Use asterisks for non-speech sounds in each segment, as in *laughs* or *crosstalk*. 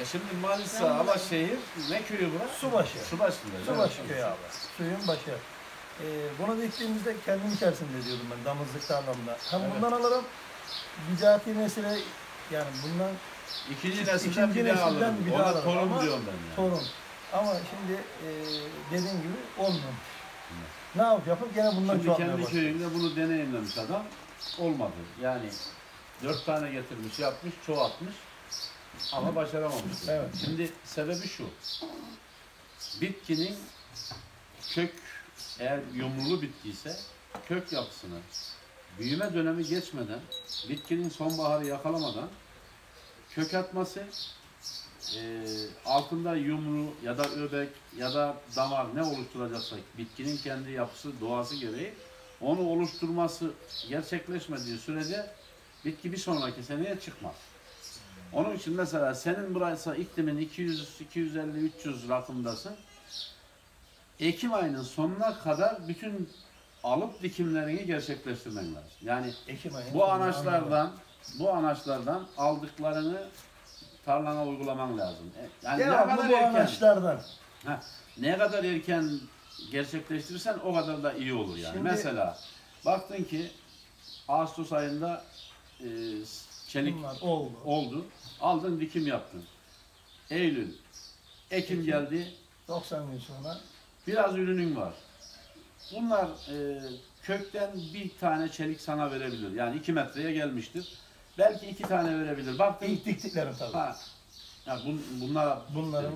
E şimdi Manisa, Alaşehir, ne köyü burası? Subaşı. Subaşı'nda. Subaşı köyü abi. Suyun başı. Ee, bunu diktiğimizde kendim içerisinde diyordum ben damızlık tarlamda. Hem Evet. bundan alırım, bizatihi nesile yani bundan İkinci nesilden İkinci bir daha alırım. bir daha alırım torun ama diyorum ben yani. torun. Ama şimdi e, dediğim gibi olmuyor. Ne yap yapıp gene bundan Şimdi kendi başlıyor. köyünde bunu deneyimlemiş adam. Olmadı. Yani dört tane getirmiş, yapmış, çoğaltmış. Ama başaramamış. Evet. Şimdi sebebi şu. Bitkinin kök eğer yumrulu bitkiyse kök yapısını büyüme dönemi geçmeden bitkinin sonbaharı yakalamadan kök atması e, altında yumru ya da öbek ya da damar ne oluşturacaksa bitkinin kendi yapısı doğası gereği onu oluşturması gerçekleşmediği sürece bitki bir sonraki seneye çıkmaz. Onun için mesela senin burası iklimin 200, 250, 300 rakımdasın. Ekim ayının sonuna kadar bütün alıp dikimlerini gerçekleştirmen lazım. Yani Ekim bu anaçlardan bu anaçlardan aldıklarını tarlana uygulaman lazım. E, Yani ne Devamlı kadar bu erken, anaçlardan. ha, ne kadar erken gerçekleştirirsen o kadar da iyi olur yani. Şimdi- Mesela baktın ki Ağustos ayında e, çelik Bunlar oldu. oldu. Aldın dikim yaptın. Eylül, Ekim Ekim. geldi. 90 gün sonra Biraz ürünün var. Bunlar e, kökten bir tane çelik sana verebilir. Yani iki metreye gelmiştir. Belki iki tane verebilir. Baktın. ilk diktiklerim tabii. Ha, ya bun, bunlar, Bunların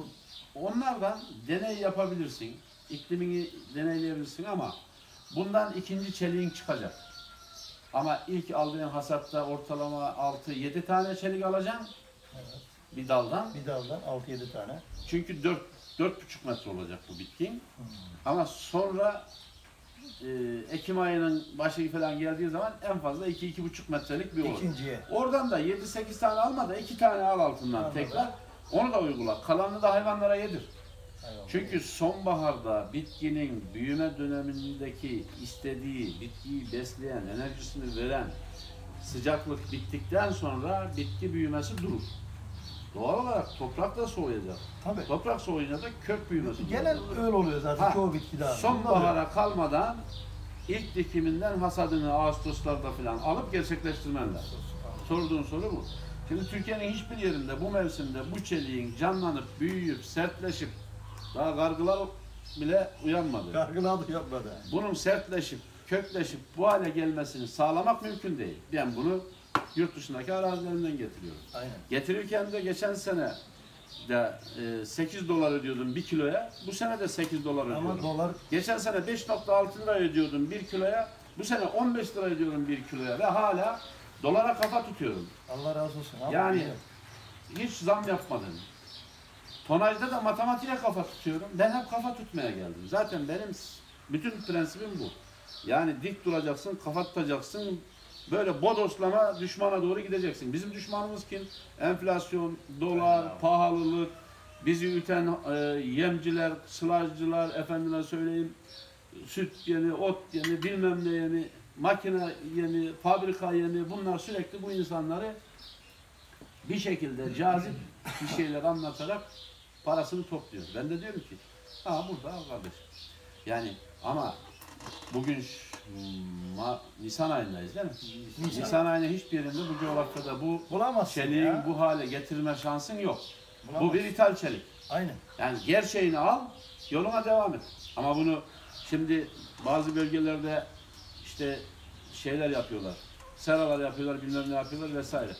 onlardan deney yapabilirsin. İklimini deneyleyebilirsin ama bundan ikinci çeliğin çıkacak. Ama ilk aldığın hasatta ortalama 6-7 tane çelik alacaksın evet, bir daldan. bir daldan 6-7 tane. Çünkü 4 4,5 metre olacak bu bitkin. Hmm. Ama sonra e, Ekim ayının başı falan geldiği zaman en fazla 2-2,5 metrelik bir olur. İkinciye. Oradan da 7-8 tane alma da 2 tane al altından Anladım. tekrar. Onu da uygula. Kalanını da hayvanlara yedir. Çünkü sonbaharda bitkinin büyüme dönemindeki istediği, bitkiyi besleyen, enerjisini veren sıcaklık bittikten sonra bitki büyümesi durur. Doğal olarak toprak da soğuyacak. Tabii. Toprak soğuyunca da kök büyümesi Genel durur. öyle oluyor zaten Ha, çoğu bitkide. Sonbahara kalmadan ilk dikiminden hasadını Ağustoslarda falan alıp gerçekleştirmen lazım. Sorduğun soru bu. Şimdi Türkiye'nin hiçbir yerinde bu mevsimde bu çeliğin canlanıp, büyüyüp, sertleşip daha gargılar bile uyanmadı. Gargıladı yapmadı. Bunun sertleşip, kökleşip bu hale gelmesini sağlamak mümkün değil. Ben bunu yurt dışındaki arazilerimden getiriyorum. Aynen. Getirirken de geçen sene de e, 8 dolar ödüyordum bir kiloya. Bu sene de 8 dolar ödüyorum. Ama dolar Geçen sene 5.6 lira ödüyordum bir kiloya. Bu sene 15 lira ödüyorum bir kiloya ve hala dolara kafa tutuyorum. Allah razı olsun. Abi, Yani hiç zam yapmadım. Tonajda da matematiğe kafa tutuyorum. Ben hep kafa tutmaya geldim. Zaten benim bütün prensibim bu. Yani dik duracaksın, kafa tutacaksın. Böyle bodoslama düşmana doğru gideceksin. Bizim düşmanımız kim? Enflasyon, dolar, pahalılık, bizi üten e, yemciler, sılajcılar, efendime söyleyeyim, süt yemi, ot yemi, bilmem ne yemi, makine yemi, fabrika yemi bunlar sürekli bu insanları bir şekilde cazip bir şeyler anlatarak parasını topluyor. Ben de diyorum ki, ha burada al kardeşim. Yani ama bugün ma, Nisan ayındayız değil mi? Nisan. Nisan, ayının hiçbir yerinde bu coğrafyada bu Bulamazsın çeliğin ya. bu hale getirme şansın yok. Bu Bulamazsın. bir ithal çelik. Aynen. Yani gerçeğini al, yoluna devam et. Ama bunu şimdi bazı bölgelerde işte şeyler yapıyorlar. Seralar yapıyorlar, bilmem ne yapıyorlar vesaire.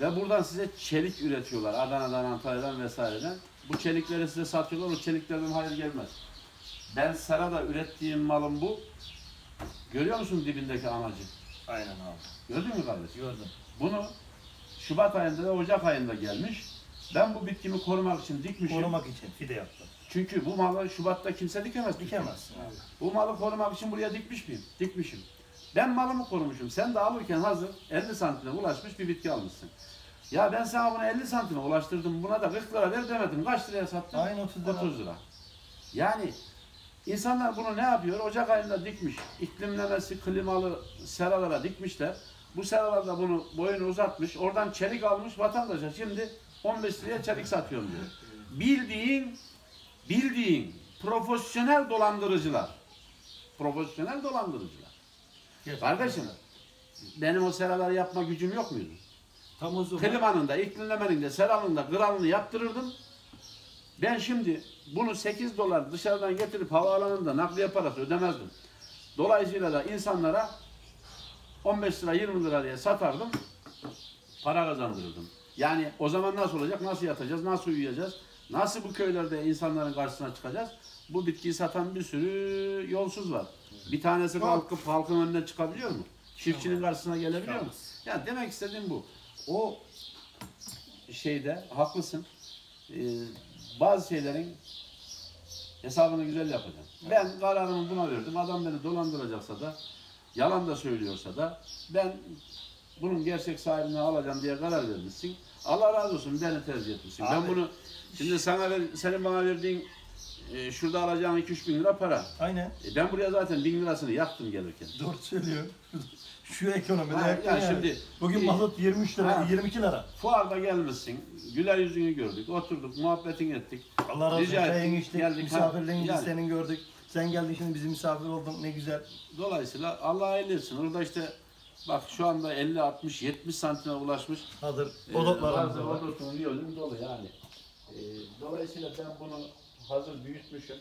Ve buradan size çelik üretiyorlar. Adana'dan, Antalya'dan vesaireden. Bu çelikleri size satıyorlar. O çeliklerden hayır gelmez. Ben serada ürettiğim malım bu. Görüyor musun dibindeki amacı? Aynen abi. Gördün mü kardeşim? Gördüm. Bunu Şubat ayında ve Ocak ayında gelmiş. Ben bu bitkimi korumak için dikmişim. Korumak için fide yaptım. Çünkü bu malı Şubat'ta kimse dikemez. Dikemezsin abi. Bu malı korumak için buraya dikmiş miyim? Dikmişim. Ben malımı korumuşum. Sen de alırken hazır 50 santime ulaşmış bir bitki almışsın. Ya ben sana bunu 50 santime ulaştırdım. Buna da 40 lira ver demedim. Kaç liraya sattın? Aynı 30 lira. 30 lira. Yani insanlar bunu ne yapıyor? Ocak ayında dikmiş. İklimlemesi klimalı seralara dikmişler. Bu seralarda bunu boyunu uzatmış. Oradan çelik almış vatandaşa. Şimdi 15 liraya çelik satıyorum diyor. Bildiğin, bildiğin profesyonel dolandırıcılar. Profesyonel dolandırıcılar. Gerçekten. Kardeşim, benim o seraları yapma gücüm yok muydu? Tam o zaman Klimanın da, iklimlemenin de, seralın da, kralını yaptırırdım. Ben şimdi bunu 8 dolar dışarıdan getirip havaalanında nakliye parası ödemezdim. Dolayısıyla da insanlara 15 lira 20 lira diye satardım. Para kazandırırdım. Yani o zaman nasıl olacak? Nasıl yatacağız? Nasıl uyuyacağız? Nasıl bu köylerde insanların karşısına çıkacağız? Bu bitkiyi satan bir sürü yolsuz var. Bir tanesi kalkıp halkın önüne çıkabiliyor mu? Çiftçinin karşısına gelebiliyor mu? Ya demek istediğim bu. O şeyde haklısın. Ee, bazı şeylerin hesabını güzel yapacağım. Ben kararımı buna verdim. Adam beni dolandıracaksa da yalan da söylüyorsa da ben bunun gerçek sahibini alacağım diye karar vermişsin. Allah razı olsun beni tercih etmişsin. ben Abi- bunu şimdi sana ver, senin bana verdiğin e, şurada alacağın 2-3 bin lira para. Aynen. E, ben buraya zaten bin lirasını yaktım gelirken. Doğru söylüyor. *laughs* Şu ekonomide Ha, ya yani. şimdi- Bugün mazot 23 lira, Ha. 22 lira. Fuarda gelmişsin, güler yüzünü gördük, oturduk, muhabbetin ettik. Allah razı olsun. Çayını içtik, geldik. misafirliğinizi Ha, yani. senin gördük. Sen geldin şimdi bizim misafir oldun ne güzel. Dolayısıyla Allah hayırlı etsin. Orada işte bak şu anda 50, 60, 70 santime ulaşmış. Hazır Ee, odotlarımız bazı da var. Odotunun yolun dolu yani. Ee, dolayısıyla ben bunu hazır büyütmüşüm.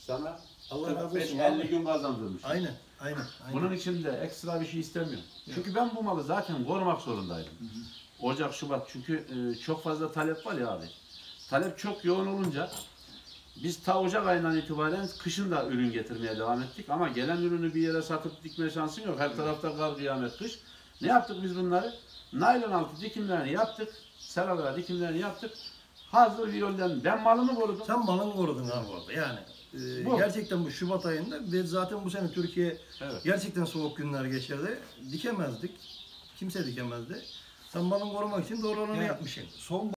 Sana Allah razı olsun 45-50 abi. gün kazandırmışım. Aynen, aynen. aynen. Bunun için de ekstra bir şey istemiyorum. Çünkü ben bu malı zaten korumak zorundaydım. Ocak, Şubat çünkü e, çok fazla talep var ya abi. Talep çok yoğun olunca biz ta Ocak ayından itibaren kışın da ürün getirmeye devam ettik ama gelen ürünü bir yere satıp dikme şansın yok. Her tarafta kar, kıyamet, kış. Ne yaptık biz bunları? Naylon altı dikimlerini yaptık. Seralara dikimlerini yaptık. Hazır bir yoldan ben malımı korudum. Sen malını korudun abi orada yani. e, Bu. gerçekten bu Şubat ayında ve zaten bu sene Türkiye Evet. gerçekten soğuk günler geçirdi. Dikemezdik. Kimse dikemezdi. Sen malını korumak için doğru olanı Yani yapmışsın. son